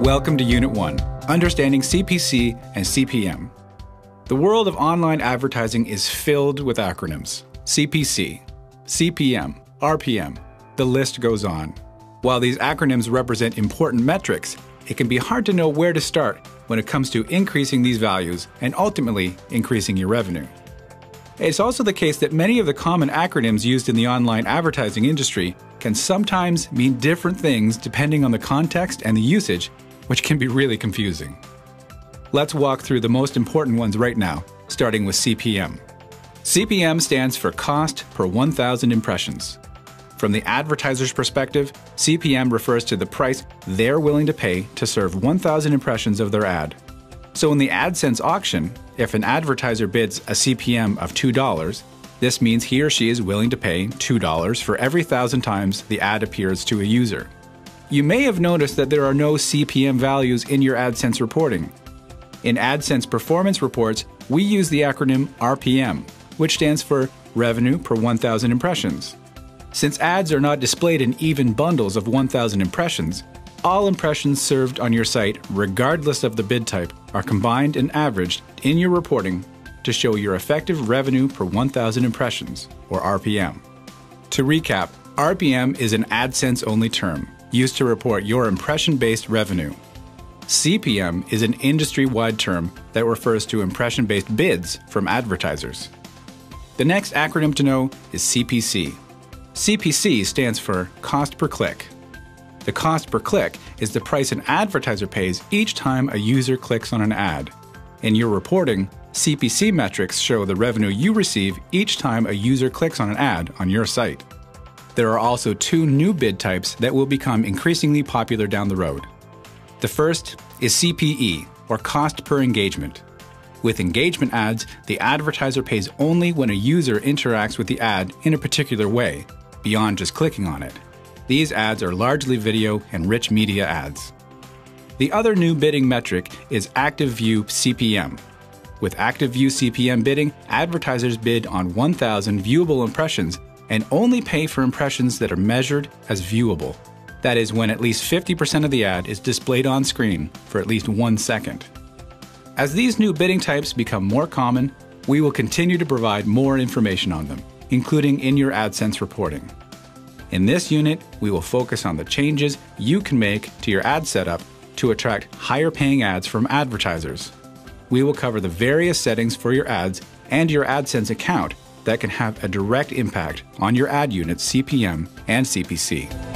Welcome to Unit 1 Understanding CPC and CPM. The world of online advertising is filled with acronyms CPC, CPM, RPM. The list goes on. While these acronyms represent important metrics, it can be hard to know where to start when it comes to increasing these values and ultimately increasing your revenue. It's also the case that many of the common acronyms used in the online advertising industry can sometimes mean different things depending on the context and the usage which can be really confusing. Let's walk through the most important ones right now, starting with CPM. CPM stands for Cost per 1,000 impressions. From the advertiser's perspective, CPM refers to the price they're willing to pay to serve 1,000 impressions of their ad. So in the AdSense auction, if an advertiser bids a CPM of $2, this means he or she is willing to pay $2 for every thousand times the ad appears to a user. You may have noticed that there are no CPM values in your AdSense reporting. In AdSense performance reports, we use the acronym RPM, which stands for Revenue per 1,000 Impressions. Since ads are not displayed in even bundles of 1,000 impressions, all impressions served on your site, regardless of the bid type, are combined and averaged in your reporting to show your effective revenue per 1,000 impressions, or RPM. To recap, RPM is an AdSense only term used to report your impression based revenue. CPM is an industry wide term that refers to impression based bids from advertisers. The next acronym to know is CPC. CPC stands for Cost per Click. The cost per click is the price an advertiser pays each time a user clicks on an ad. In your reporting, CPC metrics show the revenue you receive each time a user clicks on an ad on your site. There are also two new bid types that will become increasingly popular down the road. The first is CPE, or cost per engagement. With engagement ads, the advertiser pays only when a user interacts with the ad in a particular way, beyond just clicking on it. These ads are largely video and rich media ads. The other new bidding metric is Active View CPM. With Active View CPM bidding, advertisers bid on 1,000 viewable impressions and only pay for impressions that are measured as viewable. That is, when at least 50% of the ad is displayed on screen for at least one second. As these new bidding types become more common, we will continue to provide more information on them, including in your AdSense reporting. In this unit, we will focus on the changes you can make to your ad setup to attract higher paying ads from advertisers. We will cover the various settings for your ads and your AdSense account that can have a direct impact on your ad unit's CPM and CPC.